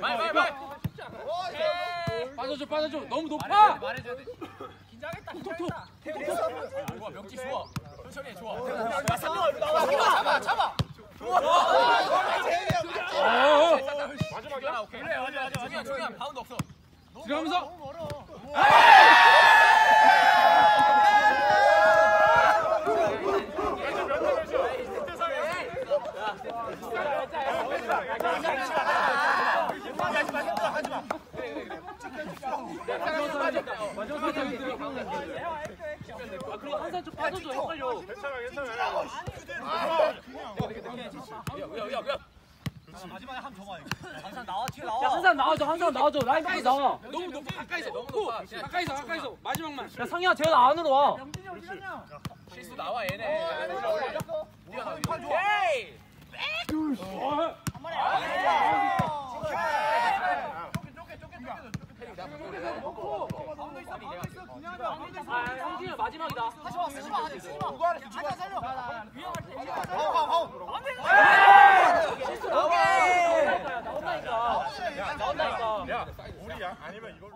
말, 말, 말. 빠져줘, 빠져줘. 너무 높아. 긴장했다, 긴장했다. 좋아, 명지 좋아. 천천히 해, 좋아. 잡아, 잡아. 좋아. 마지막이야? 그래, 맞아, 맞아. 중요한, 중요한. 바운드 없어. 들어가면서. 아, 그리고 한산 좀 빠져줘, 헷갈려. 괜찮아 괜찮아 야, 야, 야. 항상 나와 튀어 나와. 야, 한산 나와줘, 한산 나와줘. 라인 밖에 나와. 너무 높아, 가까이서. 너무 높아. 가까이서, 가까이서. 마지막만. 야, 상희야, 쟤는 안으로 와. 실수 나와, 얘네. 마지막이다. 하지 마, 쓰지 마, 쓰지 마. 누가 알았어, 누가 살려. 위험할 때. 하오, 하오, 하오. 안 돼. 실수 나와. 나온다니까. 나온다니까. 야, 우리 야, 아니면 이걸로.